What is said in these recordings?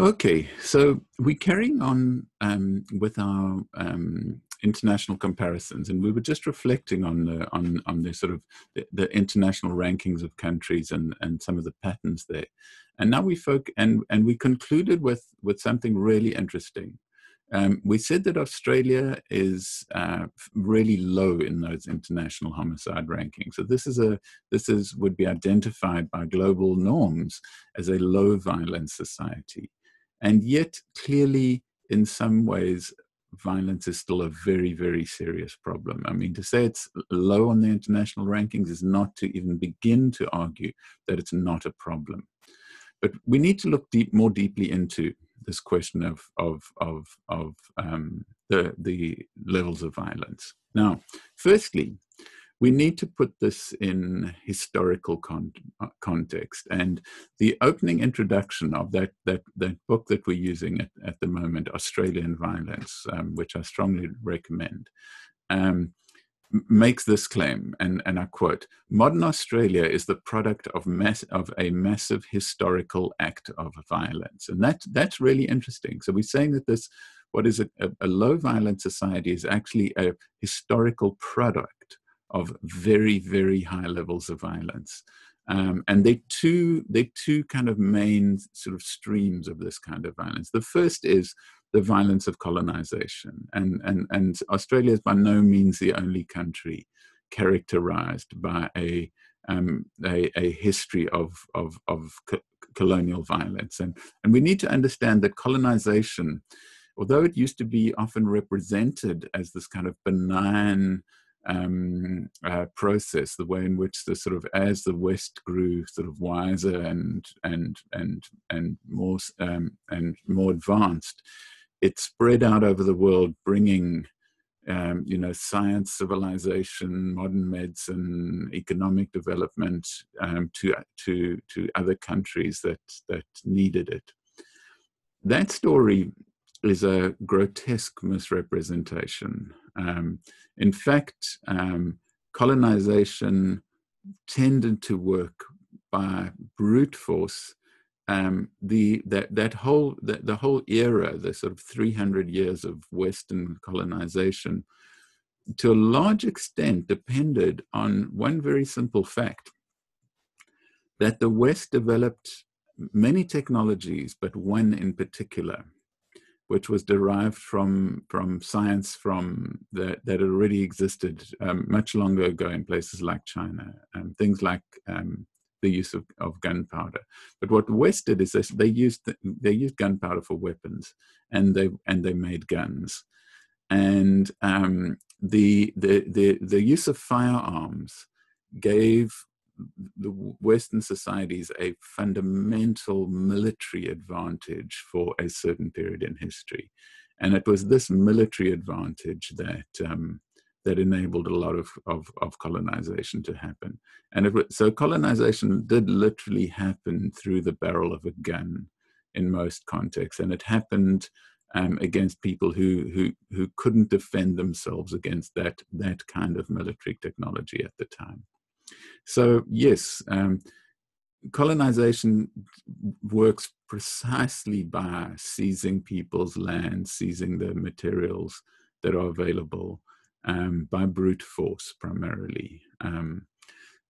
Okay, so we're carrying on um, with our um, international comparisons, and we were just reflecting on the on on the sort of the, the, international rankings of countries and and some of the patterns there. And now we folk and and we concluded with with something really interesting. Um, we said that Australia is uh, really low in those international homicide rankings. So this is a this is would be identified by global norms as a low violence society, and yet clearly in some ways violence is still a very very serious problem. I mean to say it's low on the international rankings is not to even begin to argue that it's not a problem. But we need to look deep more deeply into this question of of of of um, the the levels of violence. Now, firstly, we need to put this in historical con- uh, context, and the opening introduction of that that that book that we're using at, at the moment, Australian Violence, um, which I strongly recommend. Um, makes this claim, and, and I quote Modern Australia is the product of, mass, of a massive historical act of violence. And that, that's really interesting. So we're saying that this, what is a, a, a low violence society, is actually a historical product of very, very high levels of violence. Um, and they two they two kind of main sort of streams of this kind of violence. The first is the violence of colonization. And, and, and Australia is by no means the only country characterized by a, um, a, a, history of, of, of co- colonial violence. And, and we need to understand that colonization, although it used to be often represented as this kind of benign um, uh, process, the way in which the sort of as the West grew sort of wiser and and and and more um, and more advanced, it spread out over the world, bringing um, you know science, civilization, modern medicine, economic development um, to to to other countries that that needed it. That story is a grotesque misrepresentation. Um, in fact, um, colonization tended to work by brute force um, the that that whole the, the whole era, the sort of 300 years of Western colonization, to a large extent depended on one very simple fact that the West developed many technologies, but one in particular, which was derived from from science from that that already existed um, much longer ago in places like China, um, things like um, the use of, of gunpowder. But what the West did is they, they used they used gunpowder for weapons, and they and they made guns, and um, the, the the the use of firearms gave the Western societies a fundamental military advantage for a certain period in history. And it was this military advantage that um, that enabled a lot of, of, of colonization to happen. And so colonization did literally happen through the barrel of a gun in most contexts, and it happened um, against people who, who, who couldn't defend themselves against that, that kind of military technology at the time. So, yes, um, colonization works precisely by seizing people's land, seizing the materials that are available, um, by brute force primarily. Um,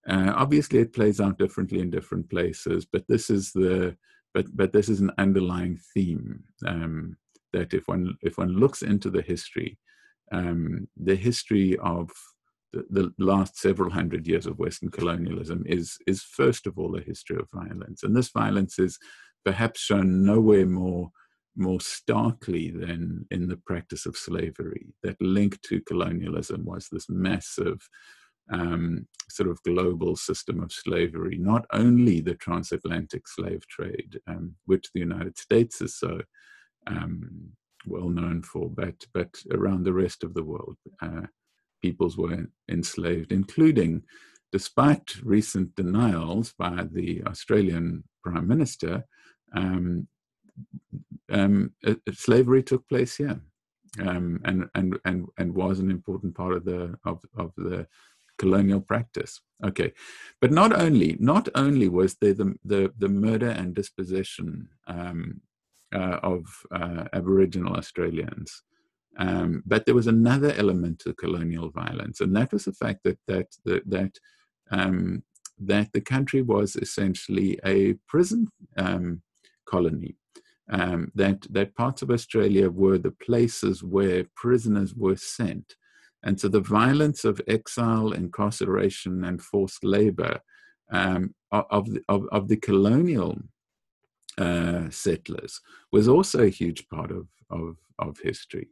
uh, obviously, it plays out differently in different places, but this is the but but this is an underlying theme um, that if one if one looks into the history, um, the history of the, the, last several hundred years of Western colonialism is is first of all a history of violence, and this violence is perhaps shown nowhere more more starkly than in the practice of slavery. That link to colonialism was this massive um, sort of global system of slavery, not only the transatlantic slave trade, um, which the United States is so um, well known for, but, but around the rest of the world, uh, peoples were enslaved, including, despite recent denials by the Australian Prime Minister, um, um, slavery took place here, um, and and and and was an important part of the of of the colonial practice. Okay, but not only not only was there the the, the murder and dispossession um, uh, of uh, Aboriginal Australians. Um, but there was another element to colonial violence, and that was the fact that that that that, um, that the country was essentially a prison um, colony. Um, that that parts of Australia were the places where prisoners were sent, and so the violence of exile, incarceration, and forced labor um, of, the, of, of the colonial uh, settlers was also a huge part of of, of history.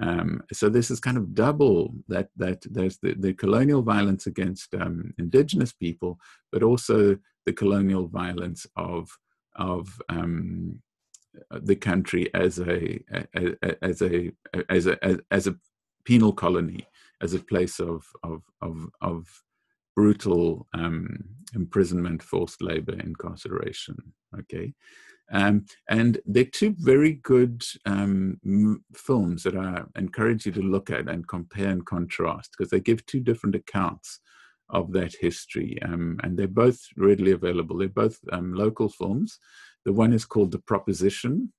Um, so this is kind of double that that there's the, the colonial violence against um, indigenous people, but also the colonial violence of of um, the country as a, as a as a as a penal colony, as a place of of of, of brutal um, imprisonment, forced labor, incarceration. Okay, um, and they're two very good um, m- films that I encourage you to look at and compare and contrast because they give two different accounts of that history. Um, and they're both readily available. They're both um, local films. The one is called The Proposition,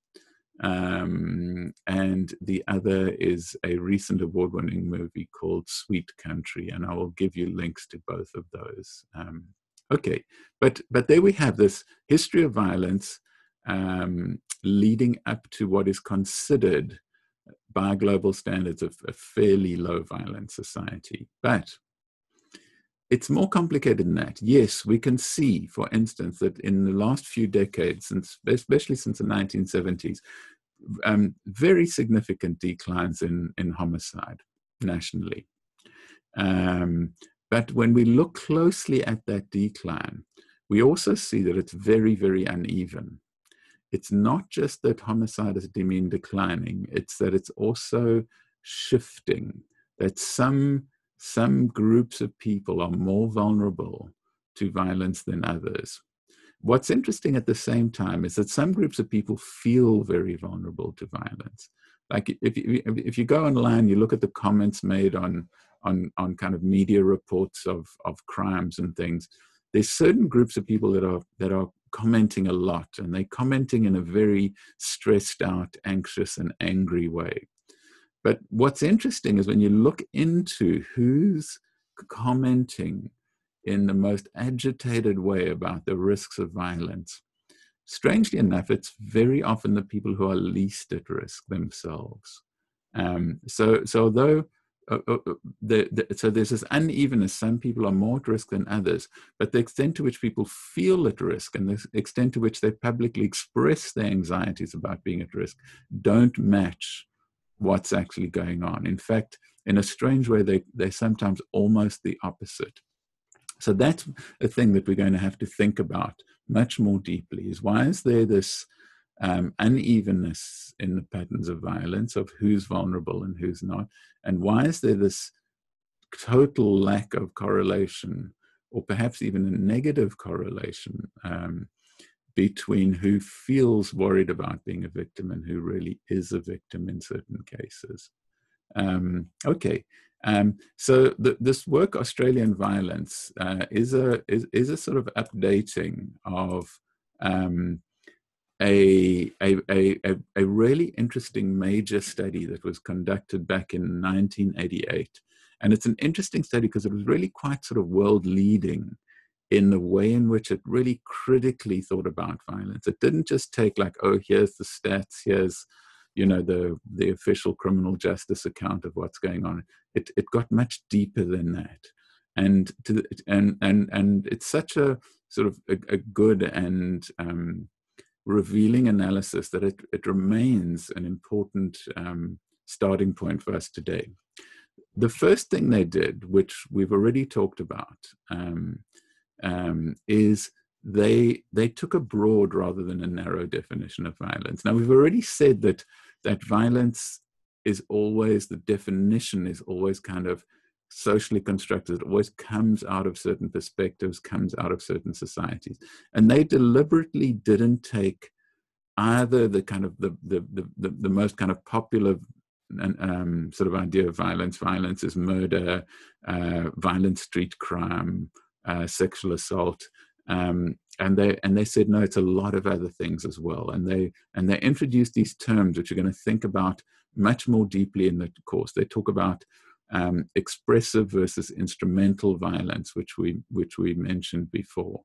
um, and the other is a recent award winning movie called Sweet Country. And I will give you links to both of those. Um, okay, but, but there we have this history of violence um, leading up to what is considered by global standards of a fairly low violence society. But it's more complicated than that. Yes, we can see, for instance, that in the last few decades, since, especially since the 1970s, um, very significant declines in, in homicide nationally. Um, but when we look closely at that decline, we also see that it's very, very uneven it's not just that homicide is deemed declining, it's that it's also shifting, that some, some groups of people are more vulnerable to violence than others. What's interesting at the same time is that some groups of people feel very vulnerable to violence. Like if you, if you go online, you look at the comments made on, on, on kind of media reports of, of crimes and things, there's certain groups of people that are, that are commenting a lot and they're commenting in a very stressed out, anxious, and angry way. But what's interesting is when you look into who's commenting in the most agitated way about the risks of violence, strangely enough, it's very often the people who are least at risk themselves. Um, so, so although uh, uh, uh, the, the, so there's this unevenness. Some people are more at risk than others, but the extent to which people feel at risk and the extent to which they publicly express their anxieties about being at risk don't match what's actually going on. In fact, in a strange way, they, they're sometimes almost the opposite. So that's a thing that we're going to have to think about much more deeply is why is there this um, unevenness in the patterns of violence of who's vulnerable and who's not. And why is there this total lack of correlation, or perhaps even a negative correlation, um, between who feels worried about being a victim and who really is a victim in certain cases? Um, okay. Um, so the, this work, Australian Violence, uh, is a is, is a sort of updating of um, a, a, a, a really interesting major study that was conducted back in 1988. And it's an interesting study because it was really quite sort of world leading in the way in which it really critically thought about violence. It didn't just take like, oh, here's the stats, here's you know the the official criminal justice account of what's going on. It it got much deeper than that, and to and and and it's such a sort of a, a good and um, revealing analysis that it, it remains an important um, starting point for us today. The first thing they did, which we've already talked about, um, um, is they they took a broad rather than a narrow definition of violence. Now we've already said that that violence is always the definition is always kind of socially constructed. It always comes out of certain perspectives, comes out of certain societies. And they deliberately didn't take either the kind of the the the, the, the most kind of popular um, sort of idea of violence. Violence is murder, uh, violent street crime, uh, sexual assault. Um, and they and they said no, it's a lot of other things as well. And they and they introduced these terms which you're going to think about much more deeply in the course. They talk about um, expressive versus instrumental violence, which we which we mentioned before.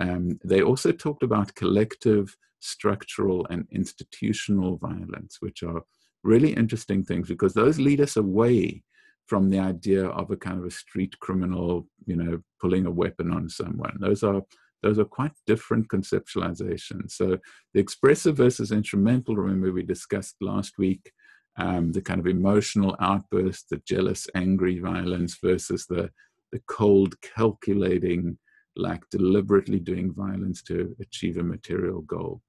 Um, they also talked about collective, structural, and institutional violence, which are really interesting things because those lead us away from the idea of a kind of a street criminal, you know, pulling a weapon on someone. Those are those are quite different conceptualizations. So the expressive versus instrumental, remember we discussed last week, um, the kind of emotional outburst, the jealous, angry violence versus the the cold, calculating, like deliberately doing violence to achieve a material goal.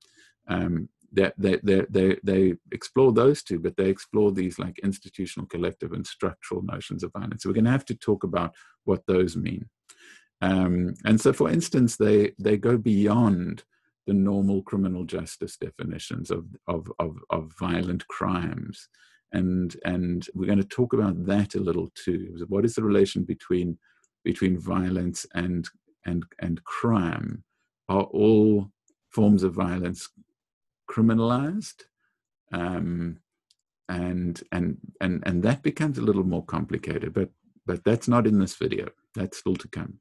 Um, they, they, they, they, they explore those two, but they explore these like institutional, collective, and structural notions of violence. So we're going to have to talk about what those mean. Um, and so, for instance, they, they go beyond the normal criminal justice definitions of, of, of, of violent crimes. And, and we're going to talk about that a little too. What is the relation between, between violence and, and, and crime? Are all forms of violence criminalized? Um, and, and, and, and that becomes a little more complicated, but, but that's not in this video. That's still to come.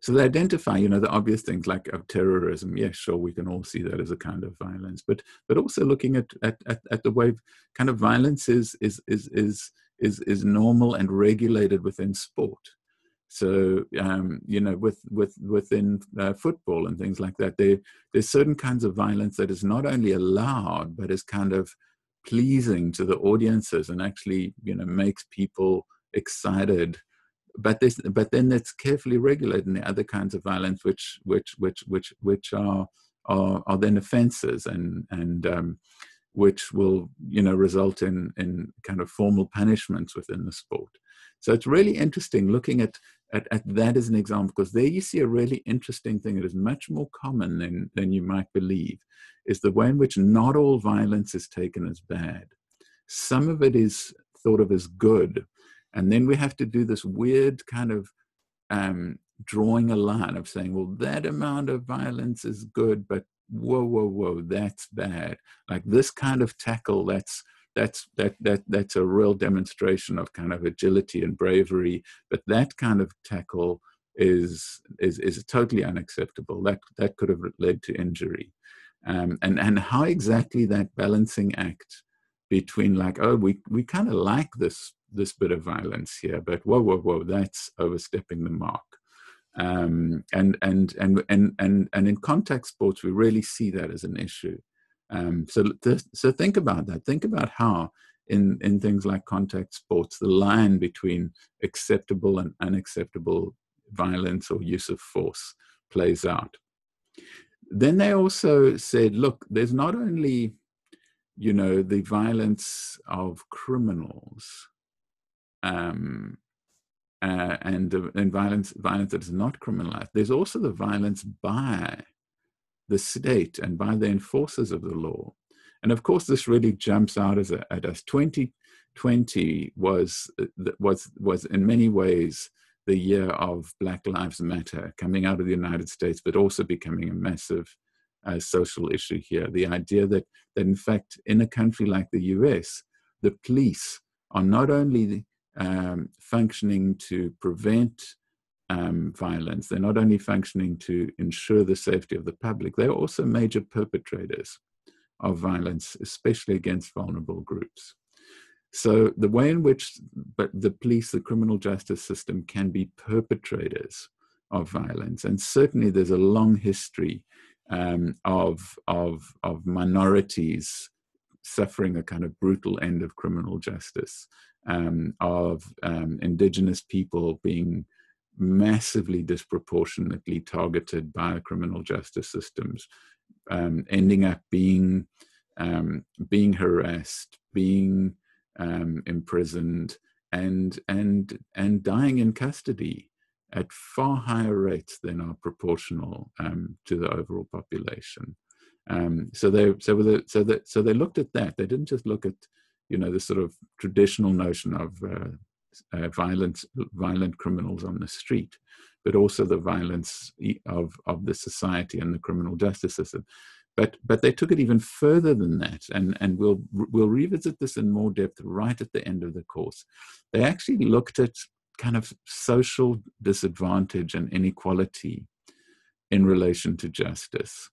So they identify, you know, the obvious things like of terrorism. Yes, sure, we can all see that as a kind of violence, but but also looking at at, at, at the way kind of violence is is is is is is normal and regulated within sport. So um, you know, with with within uh, football and things like that, there there's certain kinds of violence that is not only allowed but is kind of pleasing to the audiences and actually you know makes people excited. But this but then it's carefully regulated in the other kinds of violence which which which which which are are, are then offenses and and um, which will you know result in in kind of formal punishments within the sport. So it's really interesting looking at at, at that as an example because there you see a really interesting thing that is much more common than than you might believe is the way in which not all violence is taken as bad some of it is thought of as good and then we have to do this weird kind of um, drawing a line of saying, well, that amount of violence is good, but whoa, whoa, whoa, that's bad. Like this kind of tackle, that's that's that that that's a real demonstration of kind of agility and bravery. But that kind of tackle is is is totally unacceptable. That that could have led to injury. Um, and and how exactly that balancing act between like oh we we kind of like this this bit of violence here, but whoa, whoa, whoa, that's overstepping the mark. Um, and, and, and, and, and, and in contact sports, we really see that as an issue. Um, so, so think about that. Think about how in, in things like contact sports, the line between acceptable and unacceptable violence or use of force plays out. Then they also said, look, there's not only, you know, the violence of criminals, um, uh, and, uh, and violence, violence that is not criminalized. There's also the violence by the state and by the enforcers of the law. And of course, this really jumps out as a, at us. 2020 was, uh, was, was in many ways the year of Black Lives Matter coming out of the United States, but also becoming a massive uh, social issue here. The idea that, that, in fact, in a country like the US, the police are not only um, functioning to prevent um, violence. They're not only functioning to ensure the safety of the public, they're also major perpetrators of violence, especially against vulnerable groups. So the way in which but the police, the criminal justice system can be perpetrators of violence, and certainly there's a long history um, of, of, of minorities suffering a kind of brutal end of criminal justice um, of um, indigenous people being massively disproportionately targeted by the criminal justice systems, um, ending up being um, being harassed, being um, imprisoned, and and and dying in custody at far higher rates than are proportional um, to the overall population. Um, so they so the, so that so they looked at that. They didn't just look at you know the sort of traditional notion of uh, uh, violent, violent criminals on the street, but also the violence of, of the society and the criminal justice system. But, but they took it even further than that, and, and we'll, we'll revisit this in more depth right at the end of the course. They actually looked at kind of social disadvantage and inequality in relation to justice.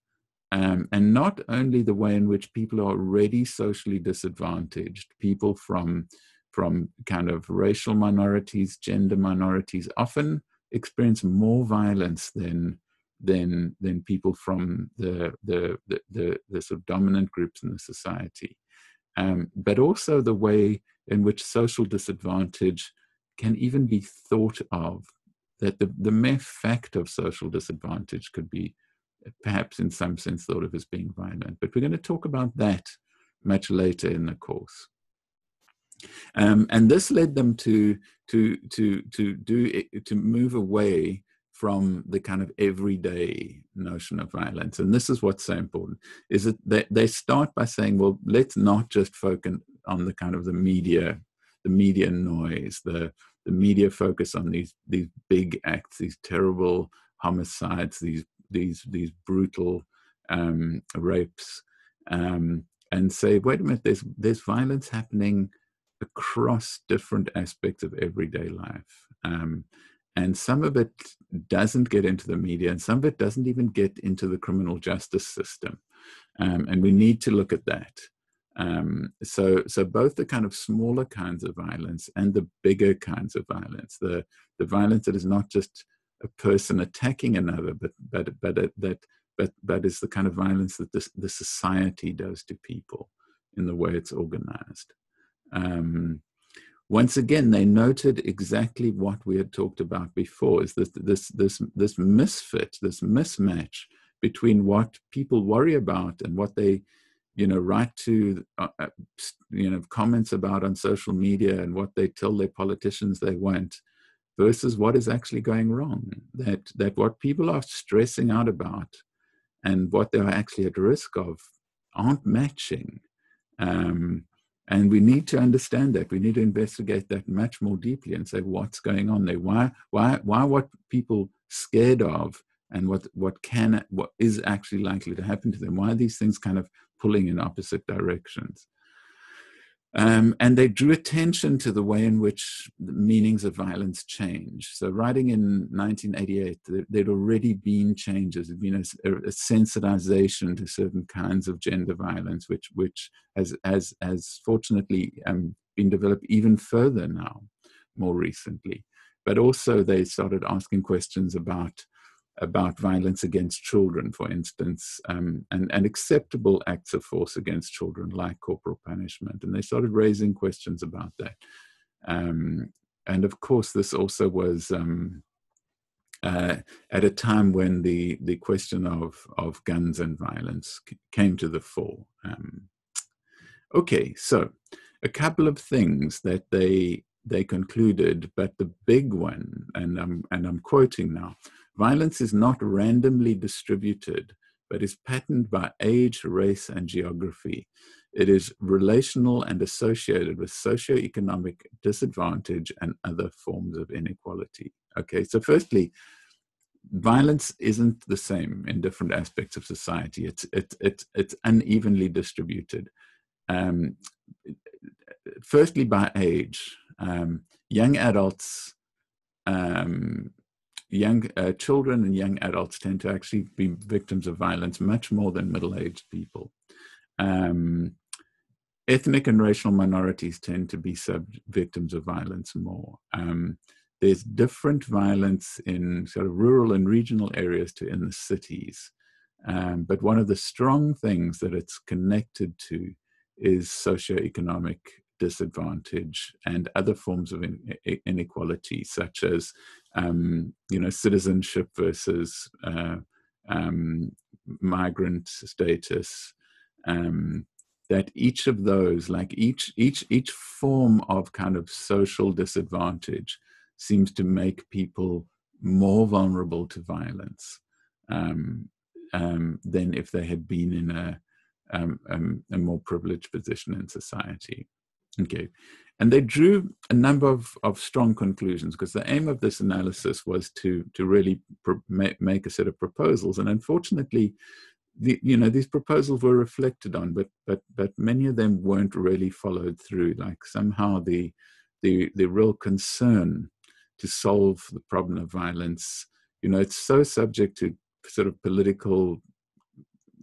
Um, and not only the way in which people are already socially disadvantaged, people from, from kind of racial minorities, gender minorities, often experience more violence than, than, than people from the, the, the, the, the sort of dominant groups in the society. Um, but also the way in which social disadvantage can even be thought of, that the, the mere fact of social disadvantage could be perhaps in some sense thought of as being violent. But we're going to talk about that much later in the course. Um, and this led them to to to to do to move away from the kind of everyday notion of violence. And this is what's so important: is that they, they start by saying, well, let's not just focus on the kind of the media, the media noise, the the media focus on these these big acts, these terrible homicides, these these these brutal um, rapes, um, and say, wait a minute, there's there's violence happening across different aspects of everyday life. Um, and some of it doesn't get into the media, and some of it doesn't even get into the criminal justice system. Um, and we need to look at that. Um, so, so both the kind of smaller kinds of violence and the bigger kinds of violence, the the violence that is not just a person attacking another, but but but that but but is the kind of violence that this, the society does to people in the way it's organized. Um, once again, they noted exactly what we had talked about before: is this this this this misfit, this mismatch between what people worry about and what they you know write to uh, uh you know comments about on social media and what they tell their politicians they want versus what is actually going wrong. That that what people are stressing out about and what they are actually at risk of aren't matching. Um, and we need to understand that. We need to investigate that much more deeply and say what's going on there. Why why why what people scared of and what what can what is actually likely to happen to them? Why are these things kind of pulling in opposite directions? Um, and they drew attention to the way in which the meanings of violence change. So, writing in 1988, there'd already been changes. There'd been a, a, sensitization to certain kinds of gender violence, which, which has, has, has fortunately um, been developed even further now, more recently. But also, they started asking questions about about violence against children, for instance, um, and, and acceptable acts of force against children, like corporal punishment. And they started raising questions about that. Um, and of course, this also was um, uh, at a time when the, the question of, of guns and violence came to the fore. Um, okay, so a couple of things that they they concluded, but the big one, and I'm and I'm quoting now, Violence is not randomly distributed, but is patterned by age, race, and geography. It is relational and associated with socioeconomic disadvantage and other forms of inequality. Okay, so firstly, violence isn't the same in different aspects of society. It's it's it's, it's unevenly distributed. Um, firstly, by age, um, young adults um, young uh, children and young adults tend to actually be victims of violence much more than middle-aged people. Um, ethnic and racial minorities tend to be sub victims of violence more. Um, there's different violence in sort of rural and regional areas to in the cities. Um, but one of the strong things that it's connected to is socioeconomic disadvantage and other forms of inequality, such as um, you know citizenship versus uh, um, migrant status. Um, that each of those, like each each each form of kind of social disadvantage, seems to make people more vulnerable to violence um, um, than if they had been in a um, a more privileged position in society. Okay. And they drew a number of, of strong conclusions because the aim of this analysis was to to really pro- make a set of proposals. And unfortunately the, you know these proposals were reflected on but but but many of them weren't really followed through. Like somehow the the the real concern to solve the problem of violence you know it's so subject to sort of political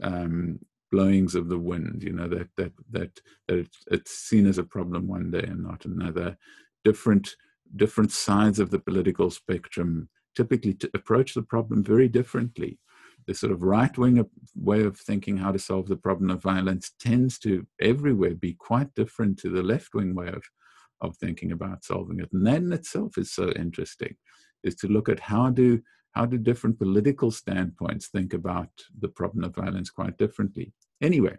um, blowings of the wind you know that that that that it's seen as a problem one day and not another. Different different sides of the political spectrum typically to approach the problem very differently. The sort of right-wing way of thinking how to solve the problem of violence tends to everywhere be quite different to the left-wing way of of thinking about solving it. And that in itself is so interesting is to look at how do how do different political standpoints think about the problem of violence quite differently? Anyway,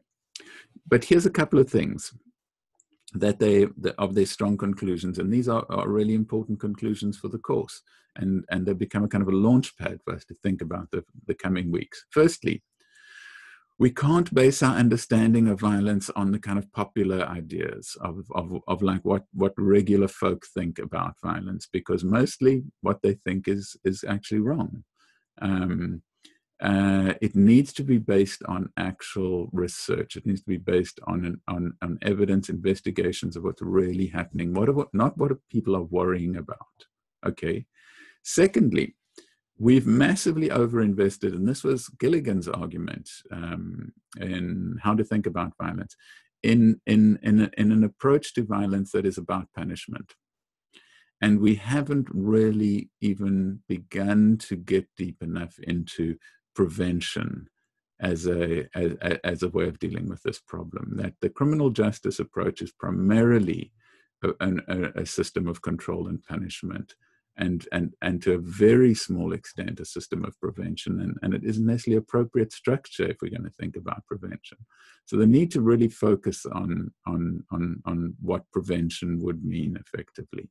but here's a couple of things that they of their strong conclusions, and these are, are really important conclusions for the course, and and they become a kind of a launch pad for us to think about the, the coming weeks. Firstly, we can't base our understanding of violence on the kind of popular ideas of, of, of like what, what regular folk think about violence because mostly what they think is, is actually wrong. Um, uh, it needs to be based on actual research. It needs to be based on an, on, on evidence, investigations of what's really happening. What, what not what people are worrying about. Okay. Secondly, we've massively overinvested, and this was Gilligan's argument um, in how to think about violence, in, in, in, in an approach to violence that is about punishment. And we haven't really even begun to get deep enough into prevention as a, as, as a way of dealing with this problem. That the criminal justice approach is primarily a, a, a system of control and punishment and and and to a very small extent a system of prevention and, and it isn't necessarily appropriate structure if we're going to think about prevention. So the need to really focus on on on on what prevention would mean effectively.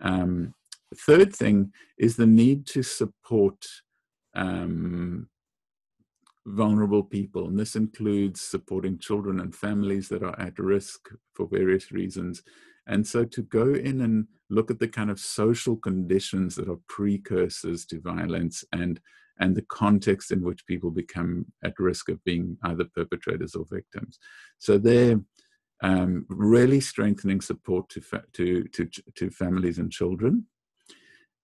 Um, third thing is the need to support um, vulnerable people and this includes supporting children and families that are at risk for various reasons and so to go in and look at the kind of social conditions that are precursors to violence and and the context in which people become at risk of being either perpetrators or victims. So they're um, really strengthening support to, fa- to, to, to families and children.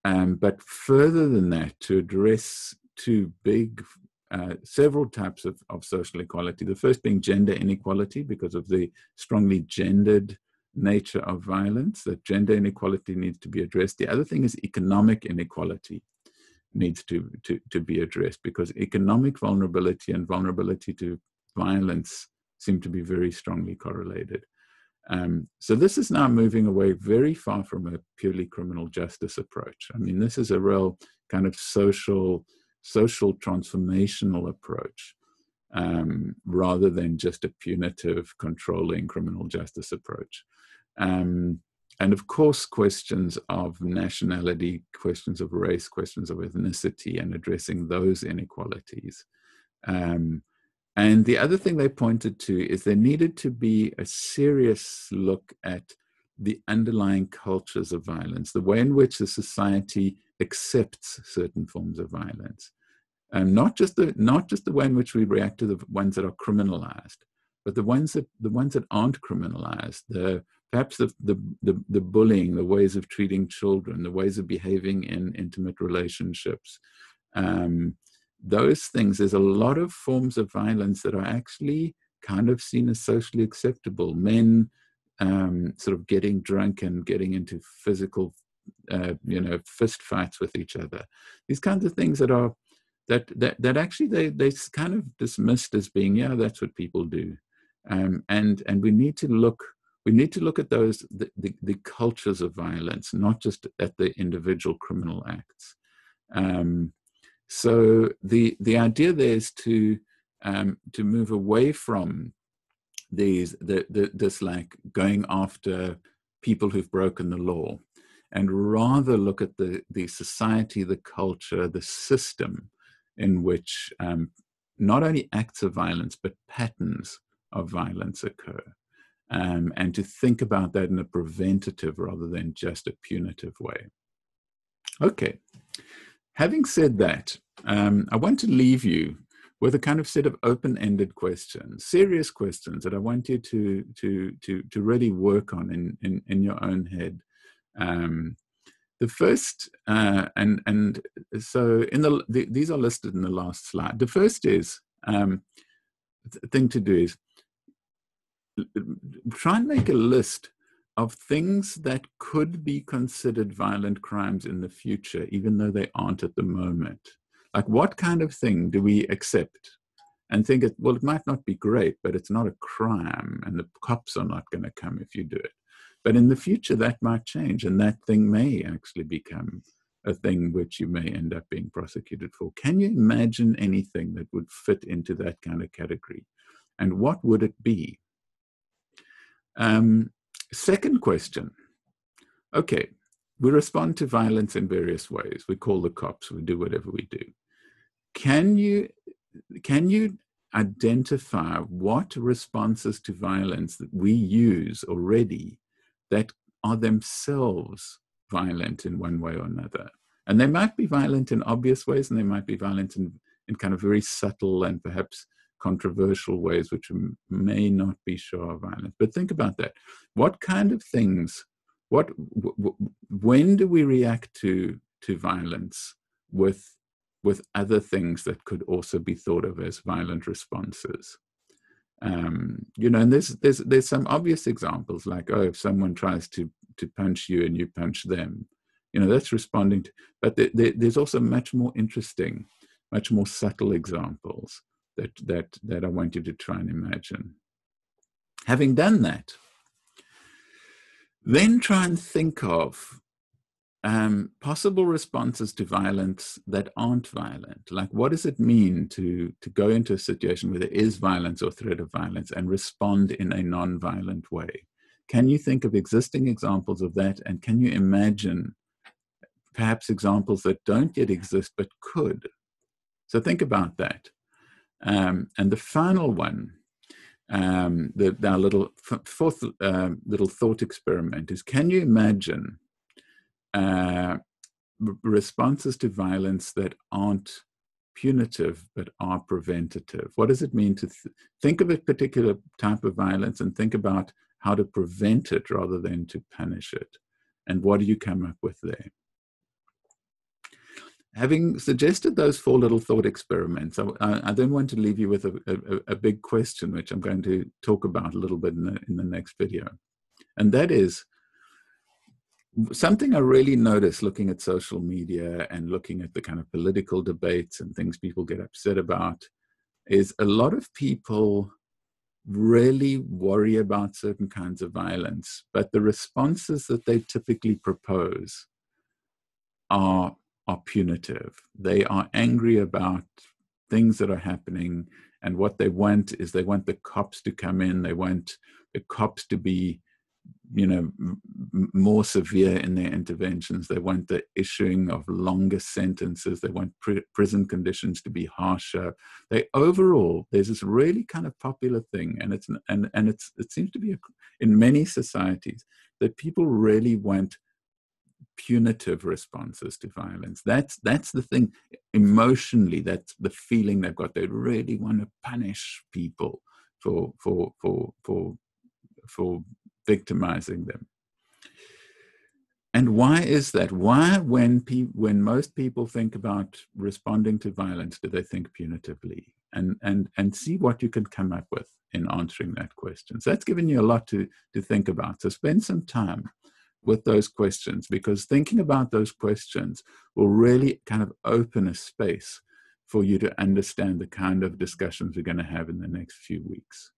Um, but further than that, to address two big, uh, several types of, of social equality. The first being gender inequality because of the strongly gendered nature of violence, that gender inequality needs to be addressed. The other thing is economic inequality needs to, to, to be addressed because economic vulnerability and vulnerability to violence seem to be very strongly correlated. Um, so this is now moving away very far from a purely criminal justice approach. I mean, this is a real kind of social, social transformational approach um, rather than just a punitive, controlling criminal justice approach. Um, and of course, questions of nationality, questions of race, questions of ethnicity, and addressing those inequalities. Um, and the other thing they pointed to is there needed to be a serious look at the underlying cultures of violence, the way in which the society accepts certain forms of violence and not just the not just the way in which we react to the ones that are criminalized, but the ones that the ones that aren't criminalized, the perhaps the, the, the, the, bullying, the ways of treating children, the ways of behaving in intimate relationships, um, those things, there's a lot of forms of violence that are actually kind of seen as socially acceptable. Men um, sort of getting drunk and getting into physical, uh, you know, fist fights with each other. These kinds of things that are that that that actually they they kind of dismissed as being yeah that's what people do, um, and and we need to look we need to look at those the, the, the cultures of violence, not just at the individual criminal acts. Um, so the the idea there is to um, to move away from these the, the, this like going after people who've broken the law and rather look at the the society the culture the system in which um, not only acts of violence but patterns of violence occur. um, and to think about that in a preventative rather than just a punitive way. Okay, having said that, um, I want to leave you with a kind of set of open-ended questions, serious questions that I want you to to to to really work on in in, in your own head. Um, the first, uh, and and so in the, the, these are listed in the last slide. The first is um, thing to do is try and make a list of things that could be considered violent crimes in the future, even though they aren't at the moment. Like, what kind of thing do we accept and think it, well, it might not be great, but it's not a crime, and the cops are not going to come if you do it. But in the future, that might change, and that thing may actually become a thing which you may end up being prosecuted for. Can you imagine anything that would fit into that kind of category? And what would it be? Um, second question. Okay, we respond to violence in various ways. We call the cops, we do whatever we do. Can you can you identify what responses to violence that we use already that are themselves violent in one way or another. And they might be violent in obvious ways, and they might be violent in, in kind of very subtle and perhaps controversial ways, which may not be sure are violent. But think about that. What kind of things, what, when do we react to, to violence with, with other things that could also be thought of as violent responses? Um, you know, and there's there's there's some obvious examples like oh, if someone tries to to punch you and you punch them, you know, that's responding to. But there, there, there's also much more interesting, much more subtle examples that that that I want you to try and imagine. Having done that, then try and think of um, possible responses to violence that aren't violent. Like, what does it mean to, to go into a situation where there is violence or threat of violence and respond in a non violent way? Can you think of existing examples of that? And can you imagine perhaps examples that don't yet exist but could? So, think about that. Um, and the final one, um, the, our little fourth uh, little thought experiment is can you imagine uh, responses to violence that aren't punitive but are preventative. What does it mean to th- think of a particular type of violence and think about how to prevent it rather than to punish it? And what do you come up with there? Having suggested those four little thought experiments, I, I, then want to leave you with a, a, a, big question, which I'm going to talk about a little bit in the, in the next video. And that is something I really noticed looking at social media and looking at the kind of political debates and things people get upset about is a lot of people really worry about certain kinds of violence, but the responses that they typically propose are, are punitive. They are angry about things that are happening, and what they want is they want the cops to come in, they want the cops to be you know more severe in their interventions. They want the issuing of longer sentences. They want pr- prison conditions to be harsher. They overall there's this really kind of popular thing and it's and and it's it seems to be a, in many societies that people really want punitive responses to violence. That's that's the thing emotionally that's the feeling they've got. They really want to punish people for for for for for victimizing them. And why is that? Why, when, pe- when most people think about responding to violence, do they think punitively? And, and, and see what you can come up with in answering that question. So that's given you a lot to, to think about. So spend some time with those questions because thinking about those questions will really kind of open a space for you to understand the kind of discussions we're going to have in the next few weeks.